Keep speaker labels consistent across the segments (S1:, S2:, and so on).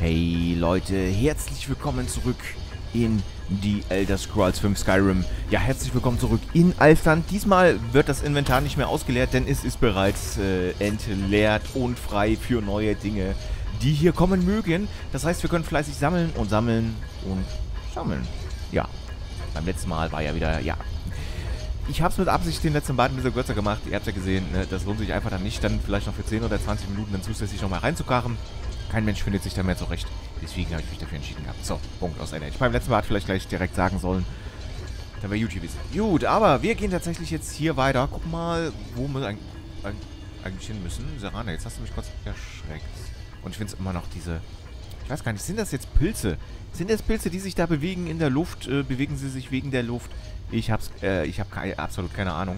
S1: Hey Leute, herzlich willkommen zurück in die Elder Scrolls 5 Skyrim. Ja, herzlich willkommen zurück in Alfland. Diesmal wird das Inventar nicht mehr ausgeleert, denn es ist bereits äh, entleert und frei für neue Dinge, die hier kommen mögen. Das heißt, wir können fleißig sammeln und sammeln und sammeln. Ja, beim letzten Mal war ja wieder, ja, ich habe es mit Absicht den letzten beiden ein bisschen kürzer gemacht. Ihr habt ja gesehen, ne, das lohnt sich einfach dann nicht, dann vielleicht noch für 10 oder 20 Minuten dann zusätzlich nochmal reinzukarren. Kein Mensch findet sich da mehr zurecht. Deswegen habe ich mich dafür entschieden gehabt. So, Punkt aus Ende. Ich beim letzten Mal vielleicht gleich direkt sagen sollen. Dann wäre YouTube ist. Gut, aber wir gehen tatsächlich jetzt hier weiter. Guck mal, wo wir eigentlich hin müssen. Serana, jetzt hast du mich kurz erschreckt. Und ich finde es immer noch diese... Ich weiß gar nicht, sind das jetzt Pilze? Sind das Pilze, die sich da bewegen in der Luft? Äh, bewegen sie sich wegen der Luft? Ich hab's, äh, ich habe keine, absolut keine Ahnung.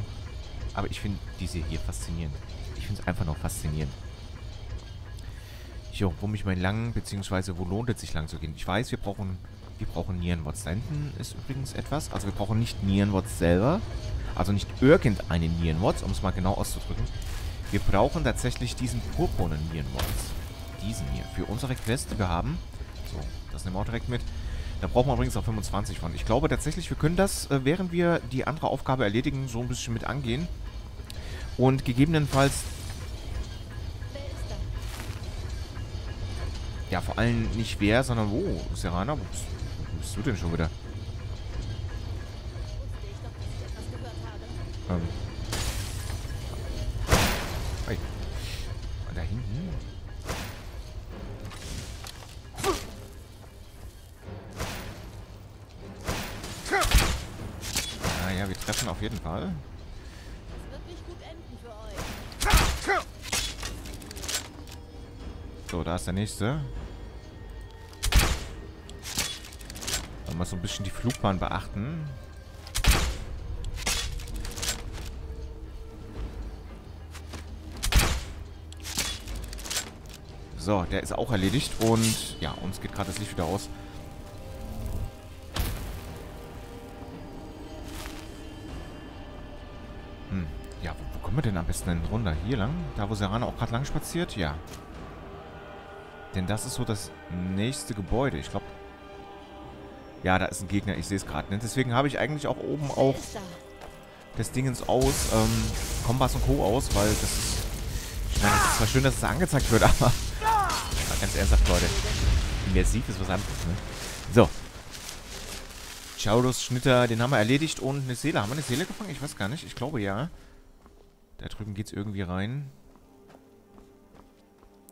S1: Aber ich finde diese hier faszinierend. Ich finde es einfach noch faszinierend. Jo, wo mich mein lang, beziehungsweise wo lohnt es sich lang zu gehen? Ich weiß, wir brauchen, wir brauchen Nierenwurz. Da hinten ist übrigens etwas. Also wir brauchen nicht Nierenwurz selber. Also nicht irgendeine Nierenwurz, um es mal genau auszudrücken. Wir brauchen tatsächlich diesen purpurnen Nierenwurz. Diesen hier. Für unsere Quest, die wir haben. So, das nehmen wir auch direkt mit. Da brauchen wir übrigens auch 25 von. Ich glaube tatsächlich, wir können das, äh, während wir die andere Aufgabe erledigen, so ein bisschen mit angehen. Und gegebenenfalls Ja, vor allem nicht wer, sondern wo. Serana, wo bist, wo bist du denn schon wieder? Ähm. Hey. Da hinten? Ah ja, wir treffen auf jeden Fall. So, da ist der nächste. Muss so ein bisschen die Flugbahn beachten. So, der ist auch erledigt. Und ja, uns geht gerade das Licht wieder aus. Hm, ja, wo, wo kommen wir denn am besten denn runter? Hier lang? Da, wo Serana auch gerade lang spaziert? Ja. Denn das ist so das nächste Gebäude. Ich glaube, ja, da ist ein Gegner, ich sehe es gerade. Deswegen habe ich eigentlich auch oben auch das Dingens aus, ähm, Kompass und Co. aus, weil das ist, ich meine, es ist zwar schön, dass es angezeigt wird, aber ganz ernsthaft, Leute, immersiv ist was anderes, ne? So. Chaurus Schnitter, den haben wir erledigt und eine Seele. Haben wir eine Seele gefangen? Ich weiß gar nicht. Ich glaube, ja. Da drüben geht es irgendwie rein.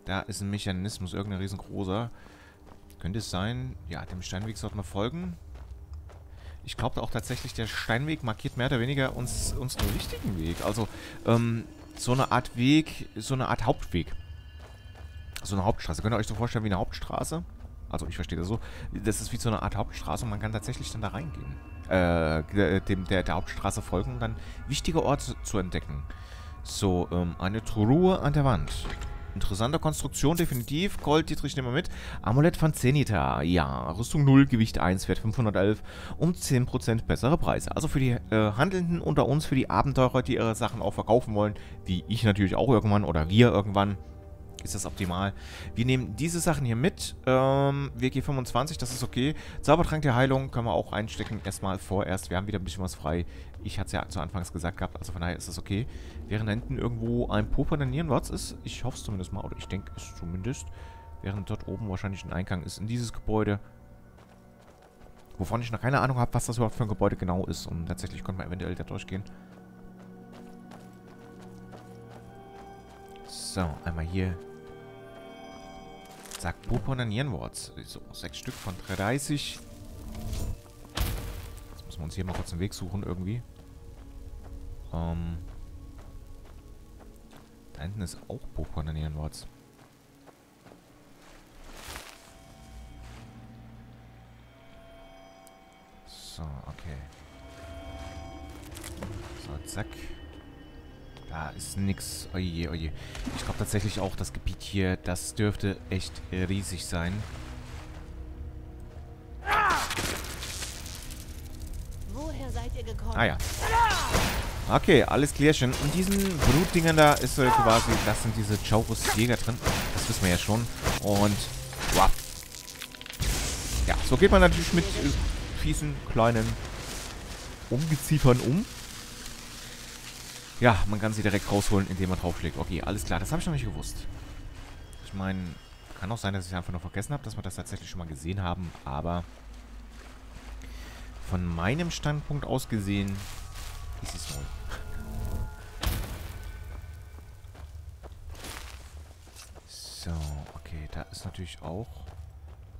S1: Da ist ein Mechanismus, irgendein riesengroßer. Könnte es sein? Ja, dem Steinweg sollten wir folgen. Ich glaube auch tatsächlich, der Steinweg markiert mehr oder weniger uns, unseren richtigen Weg. Also, ähm, so eine Art Weg, so eine Art Hauptweg. So eine Hauptstraße. Könnt ihr euch so vorstellen wie eine Hauptstraße? Also, ich verstehe das so. Das ist wie so eine Art Hauptstraße und man kann tatsächlich dann da reingehen. Äh, dem, der, der Hauptstraße folgen und dann wichtige Orte zu entdecken. So, ähm, eine Truhe an der Wand. Interessante Konstruktion, definitiv. Gold, Dietrich, nehmen wir mit. Amulett von Zenita. Ja, Rüstung 0, Gewicht 1, Wert 511 und 10% bessere Preise. Also für die äh, Handelnden unter uns, für die Abenteurer, die ihre Sachen auch verkaufen wollen, wie ich natürlich auch irgendwann oder wir irgendwann, ist das optimal. Wir nehmen diese Sachen hier mit. Ähm, WG25, das ist okay. Zaubertrank der Heilung können wir auch einstecken. Erstmal vorerst. Wir haben wieder ein bisschen was frei. Ich hatte es ja zu Anfangs gesagt gehabt, also von daher ist das okay. Während da hinten irgendwo ein Purpurner Nierenwatz ist, ich hoffe es zumindest mal, oder ich denke es zumindest, während dort oben wahrscheinlich ein Eingang ist in dieses Gebäude. Wovon ich noch keine Ahnung habe, was das überhaupt für ein Gebäude genau ist. Und tatsächlich könnte man eventuell da durchgehen. So, einmal hier Sagt Purpurner Nierenwurz. So, sechs Stück von 30. Jetzt müssen wir uns hier mal kurz einen Weg suchen irgendwie. Ähm. Da hinten ist auch Purpurner Nierenwurz. So, okay. So, zack. Da ist nix. Oje, oje. Ich glaube tatsächlich auch, das Gebiet hier, das dürfte echt riesig sein. Woher seid ihr gekommen? Ah ja. Okay, alles klärchen. Und diesen Brutdingern da ist äh, quasi, das sind diese Chaurus Jäger drin. Das wissen wir ja schon. Und, wow. Ja, so geht man natürlich mit äh, fiesen, kleinen Ungeziefern um. Ja, man kann sie direkt rausholen, indem man draufschlägt. Okay, alles klar. Das habe ich noch nicht gewusst. Ich meine, kann auch sein, dass ich einfach noch vergessen habe, dass wir das tatsächlich schon mal gesehen haben. Aber von meinem Standpunkt aus gesehen ist es neu. So, okay. Da ist natürlich auch...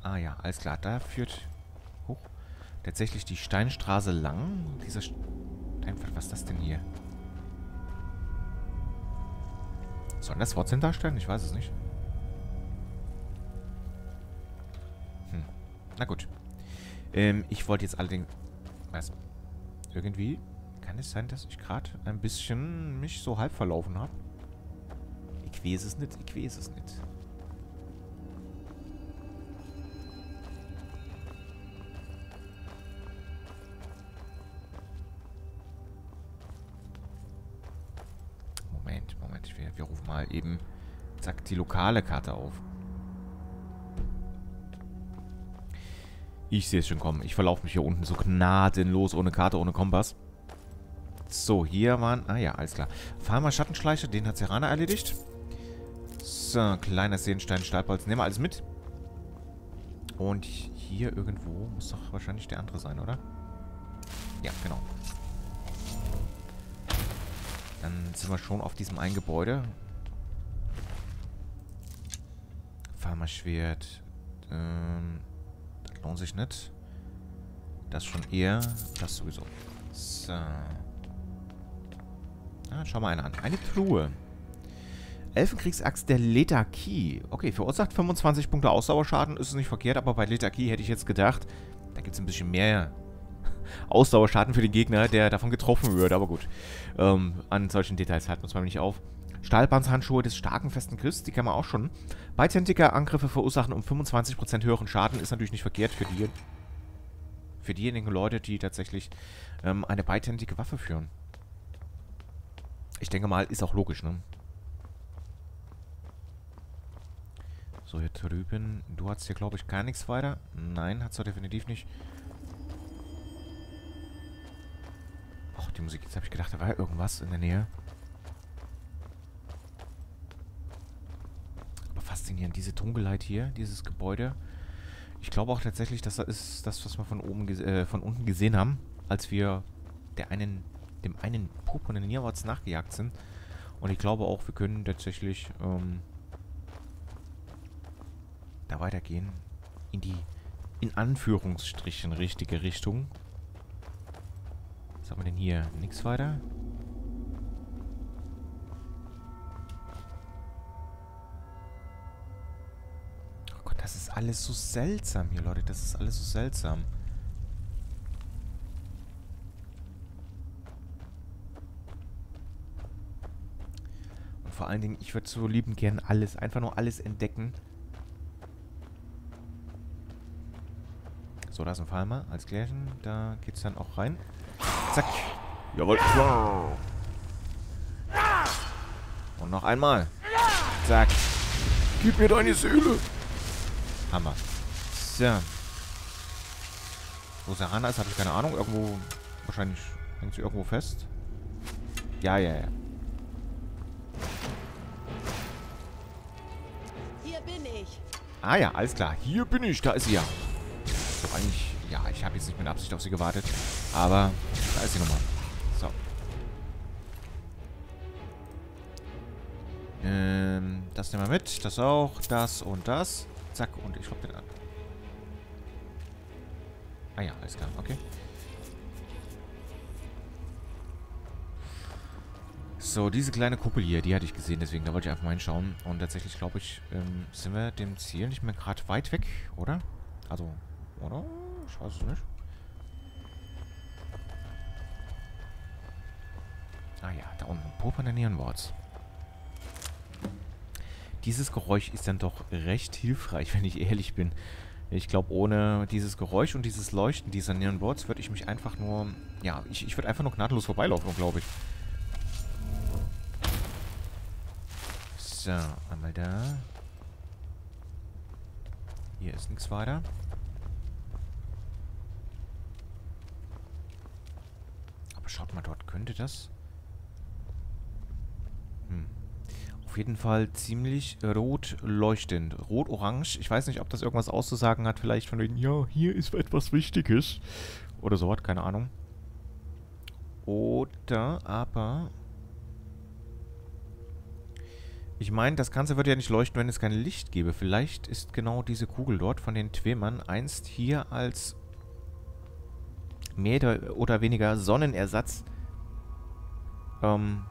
S1: Ah ja, alles klar. Da führt hoch tatsächlich die Steinstraße lang. Dieser Steinpfad, was ist das denn hier? Sollen das Wurzeln darstellen? Ich weiß es nicht. Hm. Na gut. Ähm, ich wollte jetzt allerdings... Was? Irgendwie kann es sein, dass ich gerade ein bisschen mich so halb verlaufen habe? Ich weiß es nicht, ich weiß es nicht. Die lokale Karte auf. Ich sehe es schon kommen. Ich verlaufe mich hier unten so gnadenlos, ohne Karte, ohne Kompass. So, hier waren... Ah ja, alles klar. Farmer Schattenschleicher, den hat Serana erledigt. So, kleiner Seenstein, Stahlpolz. Nehmen wir alles mit. Und hier irgendwo muss doch wahrscheinlich der andere sein, oder? Ja, genau. Dann sind wir schon auf diesem einen Gebäude. Farmerschwert. Ähm, das lohnt sich nicht. Das schon eher. Das sowieso. So. Ah, schau mal eine an. Eine Truhe. Elfenkriegsaxt der Letaki. Okay, verursacht 25 Punkte Ausdauerschaden. Ist es nicht verkehrt, aber bei Letaki hätte ich jetzt gedacht, da gibt es ein bisschen mehr Ausdauerschaden für den Gegner, der davon getroffen wird. Aber gut, ähm, an solchen Details halten wir uns mal nicht auf. Stahlbandshandschuhe des starken festen Griffs, die kann man auch schon. Beidhändige Angriffe verursachen um 25% höheren Schaden. Ist natürlich nicht verkehrt für die für diejenigen Leute, die tatsächlich ähm, eine beidhändige Waffe führen. Ich denke mal, ist auch logisch, ne? So, hier drüben. Du hast hier, glaube ich, gar nichts weiter. Nein, hat du definitiv nicht. Och, die Musik. Jetzt habe ich gedacht, da war irgendwas in der Nähe. Aber faszinierend. Diese Dunkelheit hier, dieses Gebäude. Ich glaube auch tatsächlich, dass das ist das, was wir von oben, äh, von unten gesehen haben, als wir der einen, dem einen purpurnen Nierwatz nachgejagt sind. Und ich glaube auch, wir können tatsächlich ähm, da weitergehen. In die, in Anführungsstrichen, richtige Richtung. Was haben wir denn hier? Nichts weiter? Ist alles so seltsam hier, Leute. Das ist alles so seltsam. Und vor allen Dingen, ich würde so lieben gern alles, einfach nur alles entdecken. So, da ist ein Falmer als Klärchen. Da geht es dann auch rein. Zack. Jawohl. Und noch einmal. Zack. Gib mir deine Seele. Hammer. So. Wo Sarana ist, habe ich keine Ahnung. Irgendwo, wahrscheinlich hängt sie irgendwo fest. Ja, ja, ja.
S2: Hier bin ich.
S1: Ah ja, alles klar. Hier bin ich. Da ist sie ja. So, eigentlich ja, ich habe jetzt nicht mit Absicht auf sie gewartet. Aber da ist sie nochmal. So. Ähm, das nehmen wir mit. Das auch. Das und das. Zack. Und ich hoffe den an. Ah ja, alles klar. Okay. So, diese kleine Kuppel hier, die hatte ich gesehen, deswegen da wollte ich einfach mal hinschauen. Und tatsächlich, glaube ich, ähm, sind wir dem Ziel nicht mehr gerade weit weg, oder? Also, oder? Ich weiß es nicht. Ah ja, da unten. Purpurne Nierenwarts. Dieses Geräusch ist dann doch recht hilfreich, wenn ich ehrlich bin. Ich glaube, ohne dieses Geräusch und dieses Leuchten dieser Neonboards würde ich mich einfach nur... Ja, ich, ich würde einfach nur gnadenlos vorbeilaufen, glaube ich. So, einmal da. Hier ist nichts weiter. Aber schaut mal, dort könnte das Auf jeden Fall ziemlich rot leuchtend. Rot-orange. Ich weiß nicht, ob das irgendwas auszusagen hat. Vielleicht von wegen, ja, hier ist etwas Wichtiges. Oder so hat, keine Ahnung. Oder aber... Ich meine, das Ganze würde ja nicht leuchten, wenn es kein Licht gäbe. Vielleicht ist genau diese Kugel dort von den Twemern einst hier als mehr oder weniger Sonnenersatz ähm,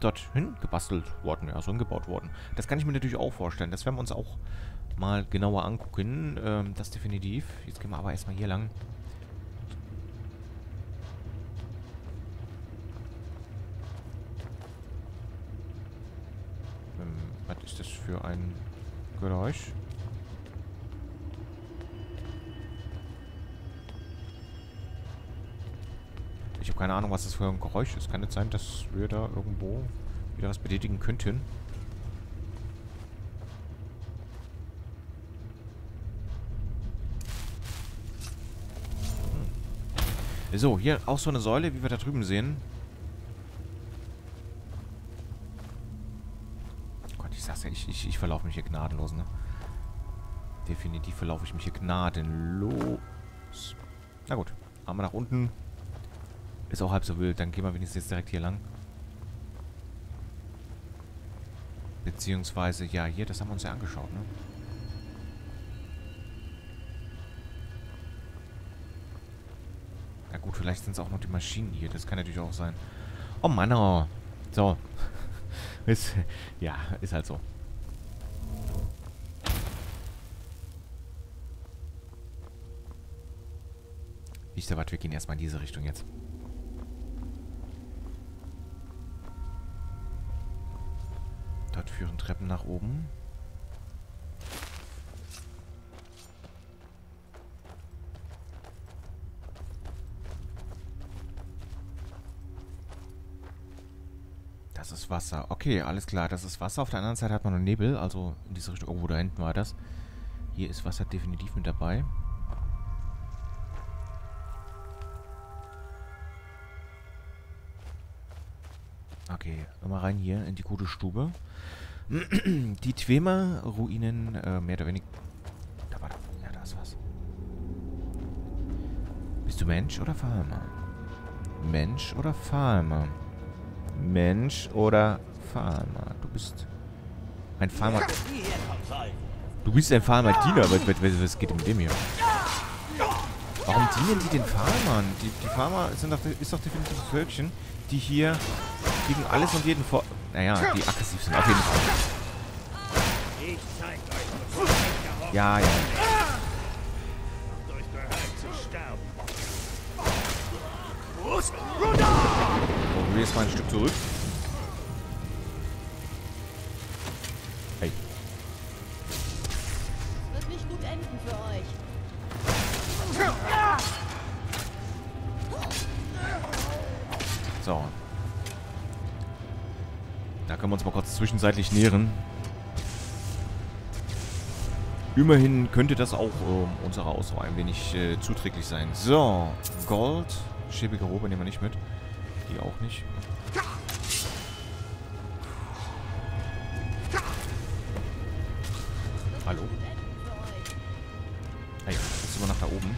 S1: dorthin gebastelt worden, ja, so hingebaut worden. Das kann ich mir natürlich auch vorstellen. Das werden wir uns auch mal genauer angucken. Ähm, das definitiv. Jetzt gehen wir aber erstmal hier lang. Was ist das für ein Geräusch? Habe keine Ahnung, was das für ein Geräusch ist. Kann es sein, dass wir da irgendwo wieder was betätigen könnten? Hm. So, hier auch so eine Säule, wie wir da drüben sehen. sag's ja, ich, ich, ich verlaufe mich hier gnadenlos, ne? Definitiv verlaufe ich mich hier gnadenlos. Na gut, wir nach unten. Ist auch halb so wild, dann gehen wir wenigstens jetzt direkt hier lang. Beziehungsweise, ja, hier, das haben wir uns ja angeschaut, ne? Ja gut, vielleicht sind es auch noch die Maschinen hier. Das kann natürlich auch sein. Oh Mann, oh. So. Ist, ja, ist halt so. Ihr was, wir gehen erstmal in diese Richtung jetzt. Dort führen Treppen nach oben. Das ist Wasser. Okay, alles klar, das ist Wasser. Auf der anderen Seite hat man noch Nebel, also in diese Richtung. Oh, da hinten war das. Hier ist Wasser definitiv mit dabei. Okay, mal rein hier in die gute Stube. die Twema-Ruinen, äh, mehr oder weniger... Da war da. Ja, da ist was. Bist du Mensch oder Farmer? Mensch oder Farmer? Mensch oder Farmer? Du bist ein Farmer. Du bist ein Farmer-Diener. Was, was, was geht mit dem hier? Warum dienen die den Farmern? Die, die Farmer sind doch, ist doch definitiv ein Völkchen, die hier gegen alles und jeden vor... Naja, die aggressiv sind, auf jeden Fall. Ja, ja. wir jetzt mal ein Stück zurück. Zwischenzeitlich nähren. Immerhin könnte das auch äh, unserer Ausdauer ein wenig äh, zuträglich sein. So, Gold. Schäbige Robe nehmen wir nicht mit. Die auch nicht. Hallo? Ah ja, jetzt sind wir nach da oben.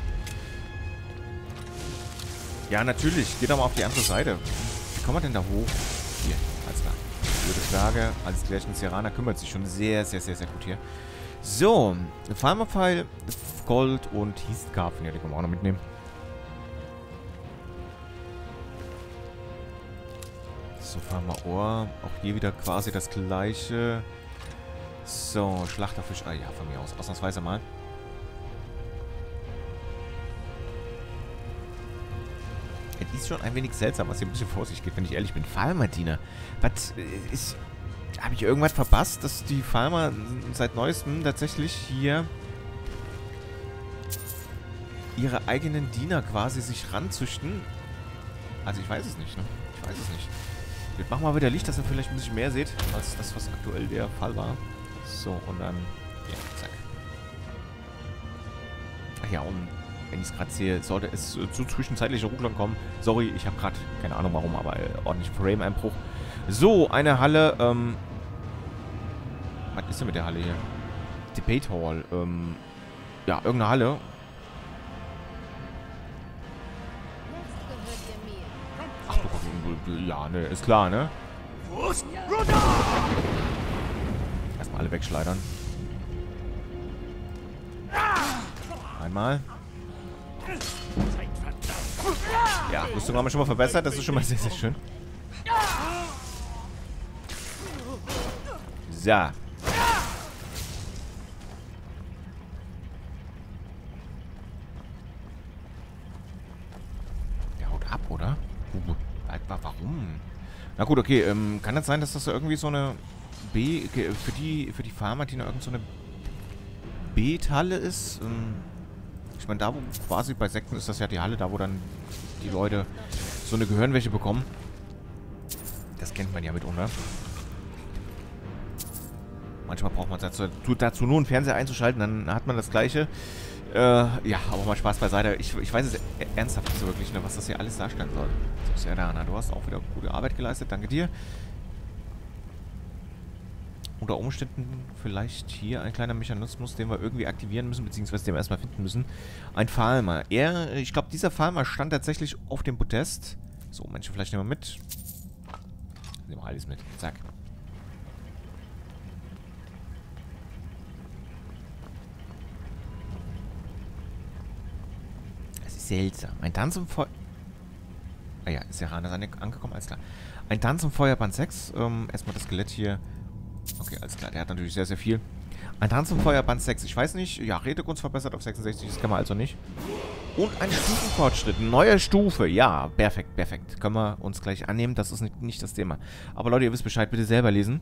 S1: Ja, natürlich. Geht mal auf die andere Seite. Wie kommen wir denn da hoch? Hier, alles klar. Würde Frage. Alles gleich. Ein Serana kümmert sich schon sehr, sehr, sehr, sehr gut hier. So, Farmerpfeil, Gold und Hießkarpfen. Ja, die können wir auch noch mitnehmen. So, Farmer Ohr. Auch hier wieder quasi das gleiche. So, Schlachterfisch. Ah ja, von mir aus. Ausnahmsweise mal. Ist schon ein wenig seltsam, was hier ein bisschen vor sich geht, wenn ich ehrlich bin. Farmer-Diener. Was äh, ist... Habe ich irgendwas verpasst, dass die Farmer seit neuestem tatsächlich hier ihre eigenen Diener quasi sich ranzüchten? Also ich weiß es nicht, ne? Ich weiß es nicht. Wir machen mal wieder Licht, dass ihr vielleicht ein bisschen mehr seht, als das, was aktuell der Fall war. So, und dann... Ja, zack. Ach ja, und wenn ich es gerade sehe, sollte es zu zwischenzeitliche Rucklern kommen. Sorry, ich habe gerade, keine Ahnung warum, aber äh, ordentlich Frame-Einbruch. So, eine Halle, ähm... Was ist denn mit der Halle hier? Debate Hall, ähm... Ja, irgendeine Halle. Ach du Gott, ja, ne, ist klar, ne? Erstmal alle wegschleudern. Einmal. Ja, Rüstung haben wir schon mal verbessert. Das ist schon mal sehr, sehr schön. So. Der haut ab, oder? Warum? Na gut, okay. Ähm, kann das sein, dass das irgendwie so eine B... Für die, für die Farmer, die noch irgend so eine Bethalle ist? Ähm, ich meine, da wo quasi bei Sekten ist das ja die Halle, da wo dann die Leute so eine Gehirnwäsche bekommen. Das kennt man ja mitunter. Manchmal braucht man dazu, dazu nur einen Fernseher einzuschalten, dann hat man das gleiche. Äh, ja, aber mal Spaß beiseite. Ich, ich weiß es ernsthaft nicht so wirklich, ne, was das hier alles darstellen soll. So, Serana, du hast auch wieder gute Arbeit geleistet. Danke dir. Unter Umständen vielleicht hier ein kleiner Mechanismus, den wir irgendwie aktivieren müssen, beziehungsweise den wir erstmal finden müssen. Ein Farmer. Er, ich glaube, dieser Farmer stand tatsächlich auf dem Podest. So, Menschen, vielleicht nehmen wir mit. Nehmen wir alles mit. Zack. seltsam. Ein Tanz im Feuer... Ah ja, ist ja Hane angekommen, alles klar. Ein Tanz im Feuerband 6. Ähm, erstmal das Skelett hier. Okay, alles klar. Der hat natürlich sehr, sehr viel. Ein Tanz im Feuerband 6. Ich weiß nicht. Ja, Redekunst verbessert auf 66. Das kann man also nicht. Und ein Stufenfortschritt. Neue Stufe. Ja, perfekt, perfekt. Können wir uns gleich annehmen. Das ist nicht, nicht das Thema. Aber Leute, ihr wisst Bescheid. Bitte selber lesen.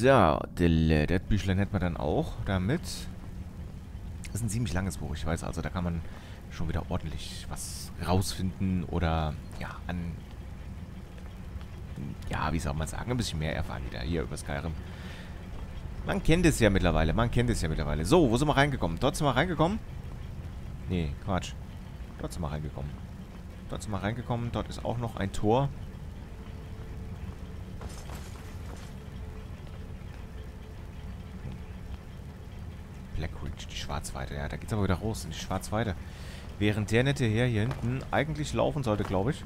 S1: So, das Büchlein hätten wir dann auch damit. Das ist ein ziemlich langes Buch, ich weiß. Also da kann man schon wieder ordentlich was rausfinden oder ja, an... Ja, wie soll man sagen, ein bisschen mehr erfahren wieder hier über Skyrim. Man kennt es ja mittlerweile, man kennt es ja mittlerweile. So, wo sind wir reingekommen? Dort sind wir reingekommen? Nee, Quatsch. Dort sind wir reingekommen. Dort sind wir reingekommen, dort ist auch noch ein Tor. Die Schwarzweide. Ja, da geht's aber wieder raus in die Schwarzweide. Während der nette Herr hier hinten eigentlich laufen sollte, glaube ich.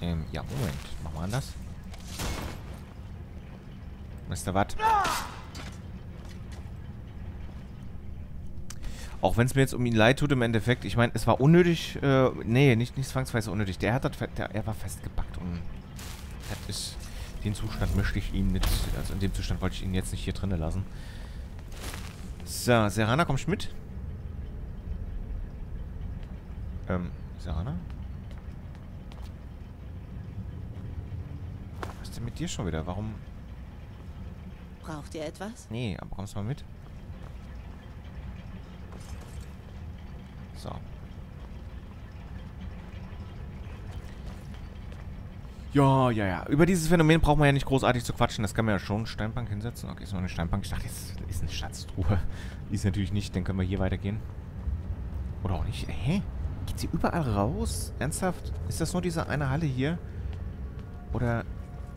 S1: Ähm, ja, Moment. Machen wir anders. Mr. Watt. Auch wenn es mir jetzt um ihn leid tut im Endeffekt. Ich meine, es war unnötig. Äh, nee, nicht, nicht zwangsweise unnötig. Der hat das, der, er war festgepackt und das ist den Zustand möchte ich ihn nicht, also in dem Zustand wollte ich ihn jetzt nicht hier drinnen lassen. So, Serana, kommst du mit? Ähm, Serana? Was ist denn mit dir schon wieder? Warum?
S2: Braucht ihr etwas?
S1: Nee, aber kommst du mal mit? So. Ja, ja, ja. Über dieses Phänomen braucht man ja nicht großartig zu quatschen. Das kann man ja schon Steinbank hinsetzen. Okay, ist noch eine Steinbank. Ich dachte, das ist eine Schatztruhe. Ist natürlich nicht. Dann können wir hier weitergehen. Oder auch nicht. Hä? Geht sie überall raus? Ernsthaft? Ist das nur diese eine Halle hier? Oder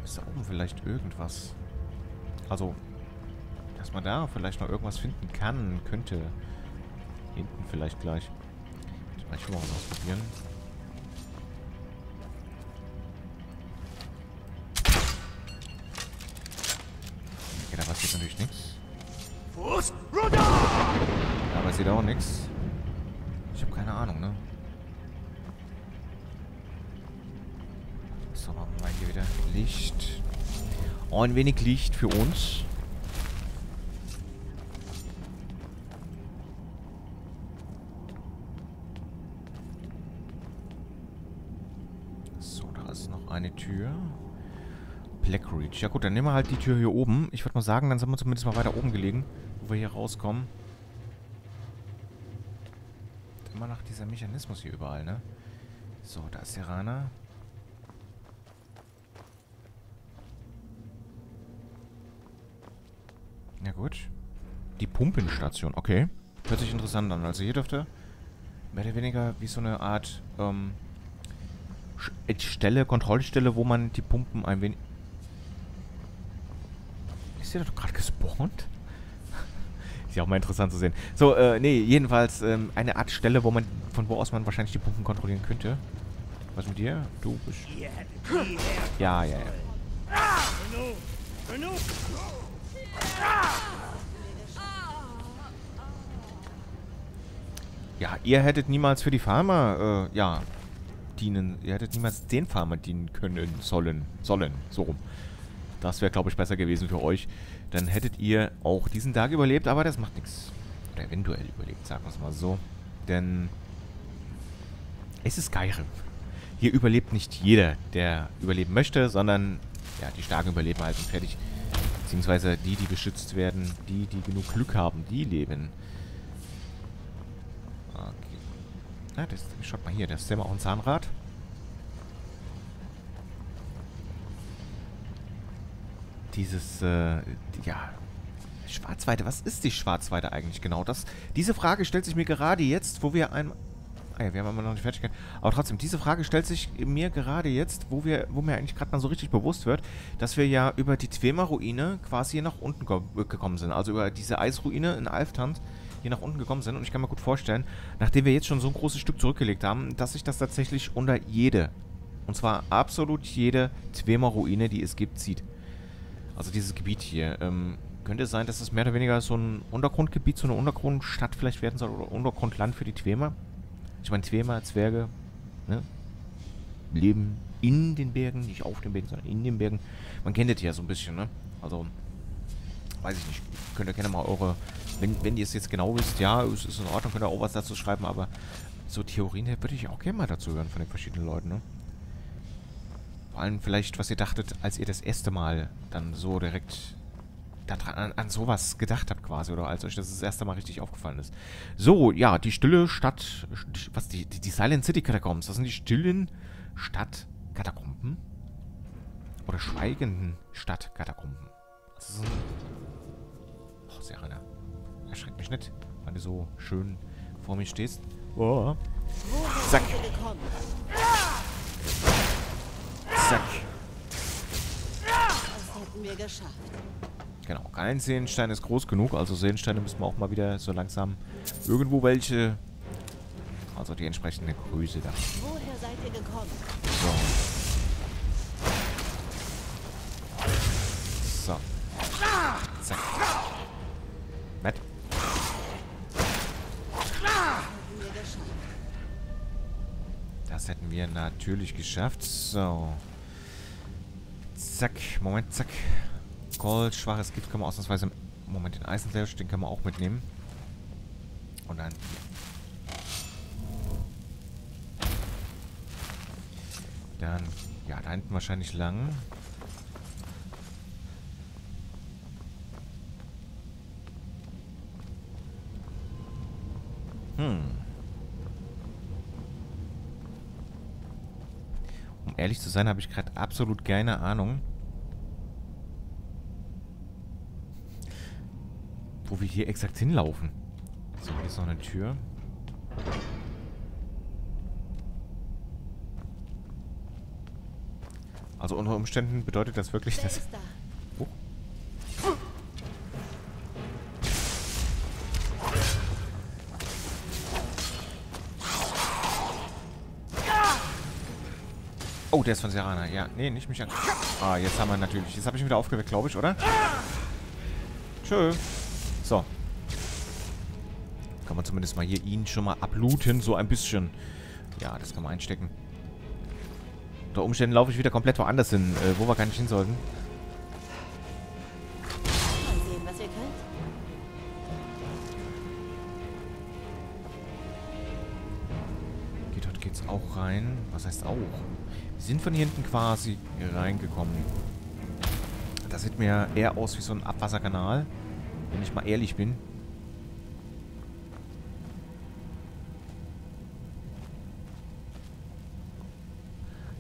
S1: ist da oben vielleicht irgendwas? Also, dass man da vielleicht noch irgendwas finden kann, könnte. Hinten vielleicht gleich. Ich mal ausprobieren. natürlich nichts. Ja, aber sieht auch nichts. Ich habe keine Ahnung, ne? So, machen wir hier wieder Licht. Oh, ein wenig Licht für uns. Reach. Ja gut, dann nehmen wir halt die Tür hier oben. Ich würde mal sagen, dann sind wir zumindest mal weiter oben gelegen, wo wir hier rauskommen. Immer noch dieser Mechanismus hier überall, ne? So, da ist der Rana. Ja gut. Die Pumpenstation, okay. Hört sich interessant an. Also hier dürfte mehr oder weniger wie so eine Art ähm, Stelle, Kontrollstelle, wo man die Pumpen ein wenig... Der doch gerade gespawnt? ist ja auch mal interessant zu sehen. So, äh, nee, jedenfalls ähm, eine Art Stelle, wo man, von wo aus man wahrscheinlich die Pumpen kontrollieren könnte. Was mit dir? Du bist... Ja, ja, ja. Ja, ihr hättet niemals für die Farmer, äh, ja, dienen. Ihr hättet niemals den Farmer dienen können, sollen, sollen, so rum. Das wäre, glaube ich, besser gewesen für euch. Dann hättet ihr auch diesen Tag überlebt, aber das macht nichts. Oder eventuell überlebt, sagen wir es mal so. Denn es ist Skyrim. Hier überlebt nicht jeder, der überleben möchte, sondern ja, die Starken überleben halt und fertig. Beziehungsweise die, die beschützt werden, die, die genug Glück haben, die leben. Okay. Na, das, schaut mal hier, das ist ja auch ein Zahnrad. Dieses, äh, ja, Schwarzweite, was ist die Schwarzweite eigentlich genau? Das, diese Frage stellt sich mir gerade jetzt, wo wir ein... Ah ja, wir haben immer noch nicht fertig gehabt. Aber trotzdem, diese Frage stellt sich mir gerade jetzt, wo wir, wo mir eigentlich gerade mal so richtig bewusst wird, dass wir ja über die Twema-Ruine quasi hier nach unten gekommen sind. Also über diese Eisruine in Alftand hier nach unten gekommen sind. Und ich kann mir gut vorstellen, nachdem wir jetzt schon so ein großes Stück zurückgelegt haben, dass sich das tatsächlich unter jede, und zwar absolut jede Twema-Ruine, die es gibt, zieht. Also dieses Gebiet hier. Ähm, könnte es sein, dass es mehr oder weniger so ein Untergrundgebiet, so eine Untergrundstadt vielleicht werden soll oder Untergrundland für die Twema? Ich meine, Twema, Zwerge, ne? Leben in den Bergen, nicht auf den Bergen, sondern in den Bergen. Man kennt das ja so ein bisschen, ne? Also, weiß ich nicht. Könnt ihr gerne mal eure, wenn, wenn ihr es jetzt genau wisst, ja, es ist in Ordnung, könnt ihr auch was dazu schreiben, aber so Theorien würde ich auch gerne mal dazu hören von den verschiedenen Leuten, ne? Vor allem vielleicht, was ihr dachtet, als ihr das erste Mal dann so direkt daran, an, an sowas gedacht habt quasi, oder als euch das das erste Mal richtig aufgefallen ist. So, ja, die stille Stadt, was, die, die, die Silent City Catacombs, das sind die stillen Stadt Katakomben? Oder schweigenden Stadt Katakomben. Das ist ein... Oh, Serena. Erschreckt mich nicht, weil du so schön vor mir stehst. Oh. Zack. Zack.
S2: Das hätten wir geschafft.
S1: Genau, kein Seelenstein ist groß genug, also Seelensteine müssen wir auch mal wieder so langsam irgendwo welche, also die entsprechende Größe da.
S2: Woher seid ihr gekommen?
S1: So. So. Zack. Nett.
S2: Hätten wir geschafft.
S1: Das hätten wir natürlich geschafft. So. Zack. Moment, zack. Gold, schwaches Gift können wir ausnahmsweise... Moment, den Eisenslash, den können wir auch mitnehmen. Und dann... Dann... Ja, da hinten wahrscheinlich lang. Hm. Um ehrlich zu sein, habe ich gerade absolut keine Ahnung. wo wir hier exakt hinlaufen. So, hier ist noch eine Tür. Also unter Umständen bedeutet das wirklich, dass...
S2: da?
S1: Oh, der ist von Serana. Ja, nee, nicht mich an. Ah, jetzt haben wir natürlich... Jetzt habe ich ihn wieder aufgeweckt, glaube ich, oder? Tschö. So. Kann man zumindest mal hier ihn schon mal ablooten, so ein bisschen. Ja, das kann man einstecken. Unter Umständen laufe ich wieder komplett woanders hin, äh, wo wir gar nicht hin sollten. Okay, dort geht's auch rein. Was heißt auch? Sind von hinten quasi reingekommen. Das sieht mir eher aus wie so ein Abwasserkanal, wenn ich mal ehrlich bin.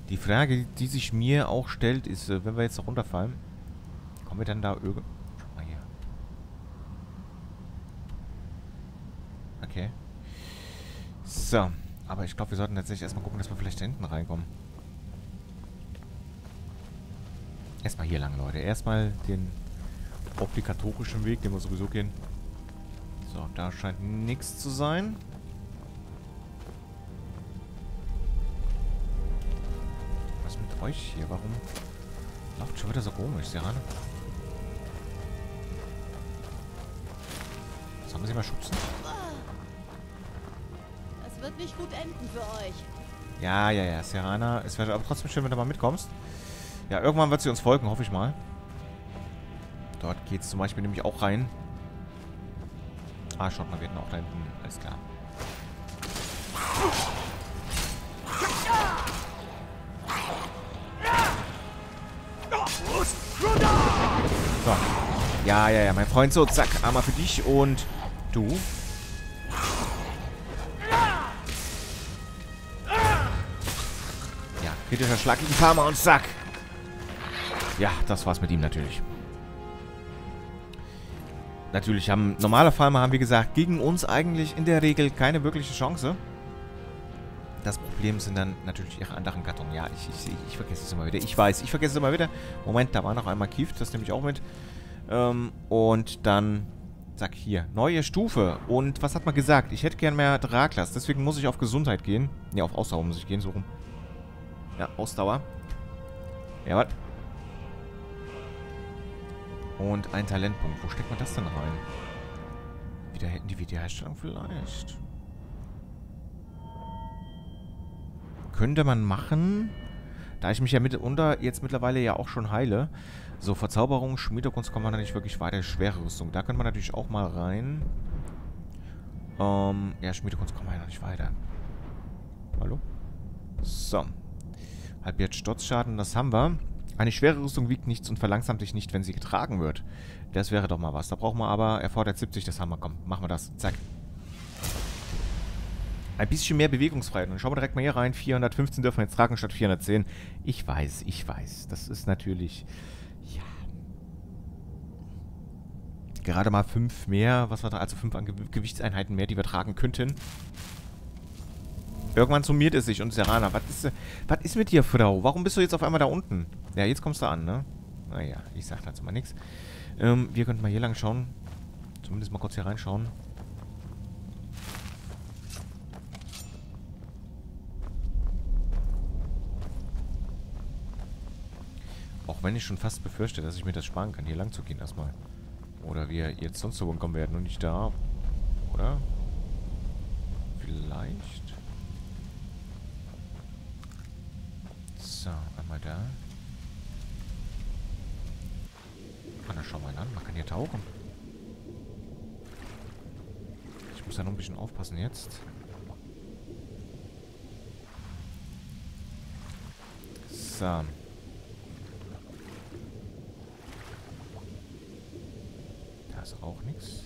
S1: Die Frage, die sich mir auch stellt, ist, äh, wenn wir jetzt da runterfallen, kommen wir dann da irgendwo... Schau mal hier. Okay. So. Aber ich glaube, wir sollten tatsächlich erstmal gucken, dass wir vielleicht da hinten reinkommen. Erstmal hier lang, Leute. Erstmal den obligatorischen Weg, den wir sowieso gehen. So, da scheint nichts zu sein. Was mit euch hier? Warum läuft schon wieder so komisch, Serane? Sollen wir sie mal schubsen?
S2: Das wird nicht gut enden für euch.
S1: Ja, ja, ja, Serana. Es wäre aber trotzdem schön, wenn du mal mitkommst. Ja, irgendwann wird sie uns folgen, hoffe ich mal. Dort geht es zum Beispiel nämlich auch rein. Ah, schaut mal, wir hätten auch da hinten. Alles klar. So. Ja, ja, ja, mein Freund. So, zack, einmal für dich und du. Ja, kritischer Schlag gegen Farmer und zack. Ja, das war's mit ihm natürlich. Natürlich haben normale Farmer, haben wie gesagt, gegen uns eigentlich in der Regel keine wirkliche Chance. Das Problem sind dann natürlich ihre anderen Gattungen. Ja, ich, ich, ich vergesse es immer wieder. Ich weiß, ich vergesse es immer wieder. Moment, da war noch einmal Kieft, das nehme ich auch mit. Ähm, und dann, zack, hier, neue Stufe. Und was hat man gesagt? Ich hätte gern mehr Draglas, deswegen muss ich auf Gesundheit gehen. Ne, auf Ausdauer muss ich gehen, rum. Ja, Ausdauer. Jawohl. Und ein Talentpunkt. Wo steckt man das denn rein? Wieder hätten die Wiederherstellung vielleicht. Könnte man machen. Da ich mich ja mitunter jetzt mittlerweile ja auch schon heile. So, Verzauberung, Schmiedekunst kommt man da nicht wirklich weiter. Schwere Rüstung. Da könnte man natürlich auch mal rein. Ähm, ja, Schmiedekunst kommt man ja noch nicht weiter. Hallo? So. Halbiert Sturzschaden, das haben wir. Eine schwere Rüstung wiegt nichts und verlangsamt dich nicht, wenn sie getragen wird. Das wäre doch mal was. Da brauchen wir aber, erfordert 70, das haben wir. Komm, machen wir das. Zack. Ein bisschen mehr Bewegungsfreiheit. Und schauen wir direkt mal hier rein. 415 dürfen wir jetzt tragen statt 410. Ich weiß, ich weiß. Das ist natürlich... Ja. Gerade mal 5 mehr, was wir da, also 5 an Ge Gewichtseinheiten mehr, die wir tragen könnten. Irgendwann summiert es sich und Serana, was ist, was ist mit dir, Frau? Warum bist du jetzt auf einmal da unten? Ja, jetzt kommst du an, ne? Naja, ich sag dazu mal nichts. Ähm, wir könnten mal hier lang schauen. Zumindest mal kurz hier reinschauen. Auch wenn ich schon fast befürchte, dass ich mir das sparen kann, hier lang zu gehen erstmal. Oder wir jetzt sonst so kommen werden und nicht da. Oder? Vielleicht. So, einmal da. Ah, na schau mal an, man kann hier tauchen. Ich muss da noch ein bisschen aufpassen jetzt. So. Da ist auch nichts.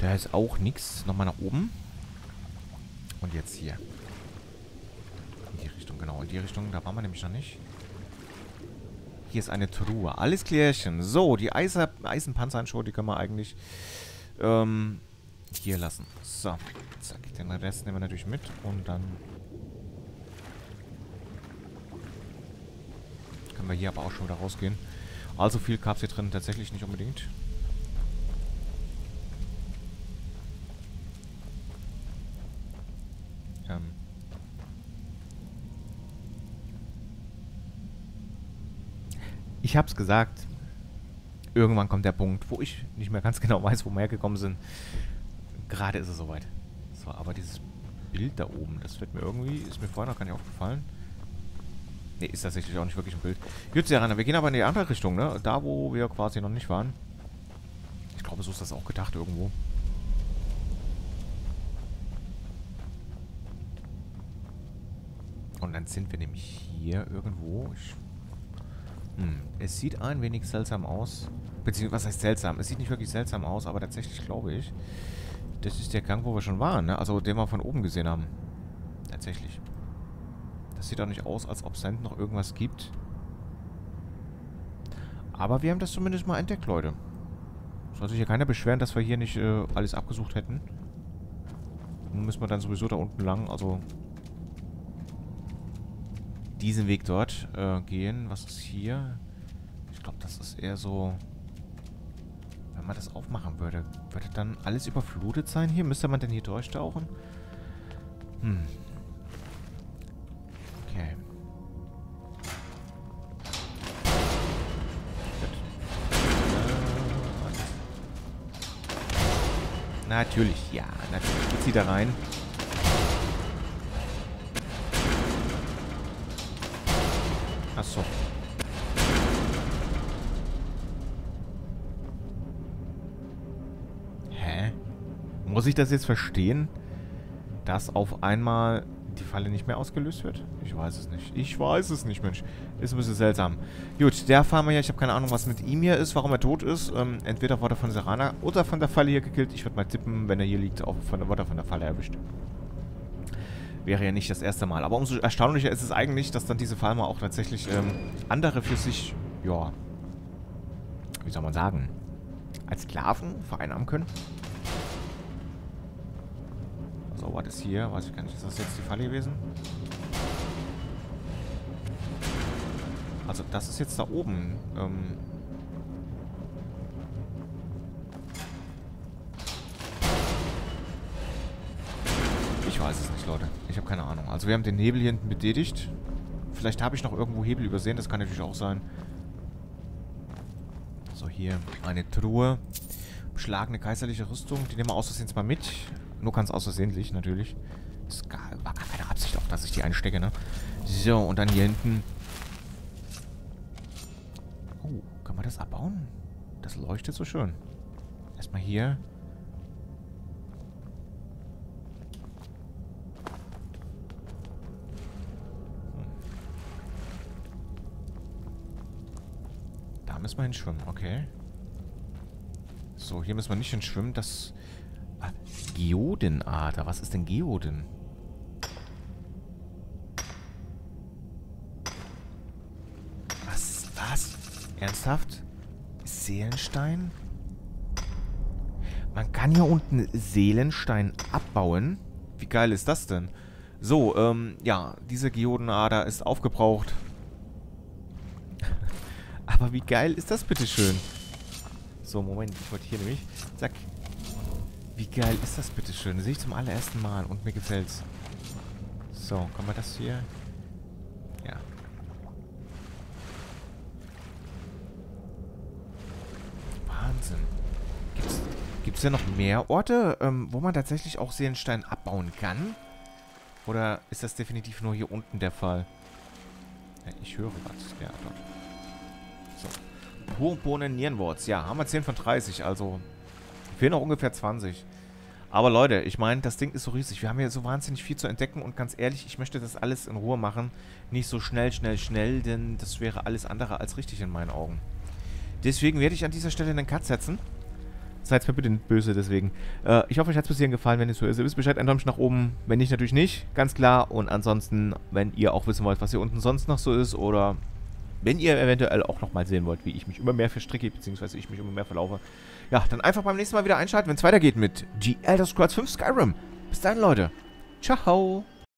S1: Da ist auch nichts. Nochmal nach oben. Und jetzt hier. Genau. In die Richtung, da waren wir nämlich noch nicht. Hier ist eine Truhe. Alles klärchen. So, die Eiser Eisenpanzerhandschuhe, die können wir eigentlich ähm, hier lassen. So, zack. Den Rest nehmen wir natürlich mit. Und dann können wir hier aber auch schon wieder rausgehen. Also viel gab es hier drin tatsächlich nicht unbedingt. Ähm. Ich hab's gesagt. Irgendwann kommt der Punkt, wo ich nicht mehr ganz genau weiß, wo wir hergekommen sind. Gerade ist es soweit. So, aber dieses Bild da oben, das wird mir irgendwie, ist mir vorher noch gar nicht aufgefallen. Ne, ist tatsächlich auch nicht wirklich ein Bild. Gut, Serana, wir gehen aber in die andere Richtung, ne? Da, wo wir quasi noch nicht waren. Ich glaube, so ist das auch gedacht irgendwo. Und dann sind wir nämlich hier irgendwo. Ich, hm, es sieht ein wenig seltsam aus. Beziehungsweise, was heißt seltsam? Es sieht nicht wirklich seltsam aus, aber tatsächlich glaube ich, das ist der Gang, wo wir schon waren, ne? Also, den wir von oben gesehen haben. Tatsächlich. Das sieht auch nicht aus, als ob es noch irgendwas gibt. Aber wir haben das zumindest mal entdeckt, Leute. Soll sich ja keiner beschweren, dass wir hier nicht äh, alles abgesucht hätten. Nun müssen wir dann sowieso da unten lang, also diesen Weg dort äh, gehen. Was ist hier? Ich glaube, das ist eher so... Wenn man das aufmachen würde, würde dann alles überflutet sein hier? Müsste man denn hier durchtauchen? Hm. Okay. Äh, natürlich, ja. Natürlich geht sie da rein. Achso. Hä? Muss ich das jetzt verstehen? Dass auf einmal die Falle nicht mehr ausgelöst wird? Ich weiß es nicht. Ich weiß es nicht, Mensch. Ist ein bisschen seltsam. Gut, der Farmer hier, ich habe keine Ahnung, was mit ihm hier ist, warum er tot ist. Ähm, entweder wurde er von Serana oder von der Falle hier gekillt. Ich würde mal tippen, wenn er hier liegt, auch von, wurde er von der Falle erwischt. Wäre ja nicht das erste Mal. Aber umso erstaunlicher ist es eigentlich, dass dann diese Farmer auch tatsächlich ähm, andere für sich, ja, wie soll man sagen, als Sklaven vereinnahmen können. So, was ist hier? Weiß ich gar nicht. Ist das jetzt die Falle gewesen? Also, das ist jetzt da oben. Ähm, weiß es nicht, Leute. Ich habe keine Ahnung. Also wir haben den Hebel hier hinten betätigt. Vielleicht habe ich noch irgendwo Hebel übersehen. Das kann natürlich auch sein. So, hier eine Truhe. Beschlagene kaiserliche Rüstung. Die nehmen wir aus mal mit. Nur ganz außersehentlich, natürlich. Das war gar keine Absicht auch, dass ich die einstecke, ne? So, und dann hier hinten. Oh, kann man das abbauen? Das leuchtet so schön. Erstmal hier müssen wir hinschwimmen, okay. So, hier müssen wir nicht hinschwimmen. Das... Ah, Geodenader. Was ist denn Geoden? Was? Was? Ernsthaft? Seelenstein? Man kann hier unten Seelenstein abbauen. Wie geil ist das denn? So, ähm, ja, diese Geodenader ist aufgebraucht. Aber wie geil ist das bitte schön? So, Moment, ich wollte hier nämlich. Zack. Wie geil ist das bitte schön? Das sehe ich zum allerersten Mal und mir gefällt's. So, kann man das hier... Ja. Wahnsinn. Gibt's, gibt's ja noch mehr Orte, ähm, wo man tatsächlich auch Seelenstein abbauen kann? Oder ist das definitiv nur hier unten der Fall? Ja, ich höre was. Ja, dort. Purbohnen Nierenwurz. Ja, haben wir 10 von 30, also fehlen noch ungefähr 20. Aber Leute, ich meine, das Ding ist so riesig. Wir haben hier so wahnsinnig viel zu entdecken und ganz ehrlich, ich möchte das alles in Ruhe machen. Nicht so schnell, schnell, schnell, denn das wäre alles andere als richtig in meinen Augen. Deswegen werde ich an dieser Stelle einen Cut setzen. Seid mir bitte nicht böse deswegen. Äh, ich hoffe, euch hat es bis hierhin gefallen. Wenn es so ist, ihr wisst Bescheid, ein Däumchen nach oben. Wenn nicht, natürlich nicht. Ganz klar. Und ansonsten, wenn ihr auch wissen wollt, was hier unten sonst noch so ist oder wenn ihr eventuell auch nochmal sehen wollt, wie ich mich immer mehr verstricke, beziehungsweise ich mich immer mehr verlaufe, ja, dann einfach beim nächsten Mal wieder einschalten, wenn es weitergeht mit The Elder Scrolls 5 Skyrim. Bis dann, Leute. Ciao.